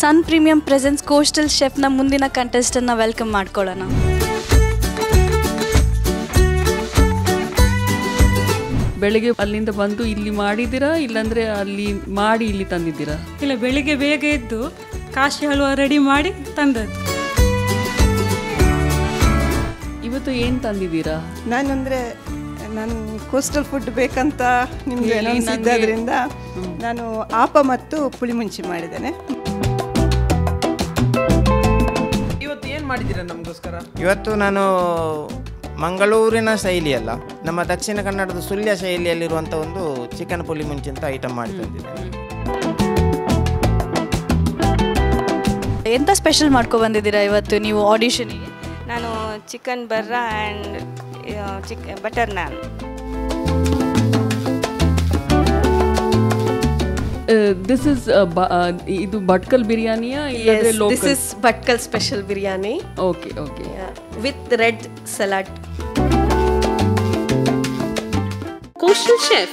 ಸನ್ premium presence coastal ಶೆಫ್ನ ಮುಂದಿನ ಕಂಟೆಸ್ಟನ್ನು ವೆಲ್ಕಮ್ ಮಾಡ್ಕೊಳ್ಳೋಣ. ಬೆಳಿಗ್ಗೆ ಅಲ್ಲಿಂದ ಬಂದು ಇಲ್ಲಿ ಮಾಡಿದ್ದೀರಾ? ಇಲ್ಲಾಂದ್ರೆ ಅಲ್ಲಿ ಮಾಡಿ ಇಲ್ಲಿ ತಂದಿದ್ದೀರಾ? ಇಲ್ಲ ಬೆಳಿಗ್ಗೆ ಬೇಗ ಎದ್ದು ಕಾಶಿ ಹಳುವ ರೆಡಿ ಮಾಡಿ ತಂದದ್ದು. ಇವತ್ತು ಏನು ತಂದಿದ್ದೀರಾ? ನಾನಂದ್ರೆ ನಾನು ಕೋಸ್ಟಲ್ ಫುಡ್ ಬೇಕಂತ ನಿಮ್ಗೆ ಇದ್ದಾದ್ರಿಂದ ನಾನು ಆಪ ಮತ್ತು ಪುಳಿಮುಂಚಿ ಮಾಡಿದ್ದೇನೆ. ಮಾಡಿದ್ದೀರಾ ನಮಗೋಸ್ಕರ? ಇವತ್ತು ನಾನು ಮಂಗಳೂರಿನ ಶೈಲಿಯಲ್ಲ ನಮ್ಮ ದಕ್ಷಿಣ ಕನ್ನಡದ ಸುಳ್ಯ ಶೈಲಿಯಲ್ಲಿರುವಂಥ ಒಂದು ಚಿಕನ್ ಪುಲಿ ಮುಂಚಿಂತ ಐಟಮ್ ಮಾಡಿ ತಂದಿದ್ದೇನೆ ಎಂತ ಸ್ಪೆಷಲ್ ಮಾಡ್ಕೊ ಬಂದಿದ್ದೀರಾ ಇವತ್ತು ನೀವು ಆಡಿಷನ್ ನಾನು chicken burra and chick butter naan this is ಇದು ಭಟ್ಕಲ್ ಬಿರಿಯಾನಿಯ ಇಲ್ಲಾಂದ್ರೆ this local is Bhatkal special biryani okay okay with red salad Coastal Chef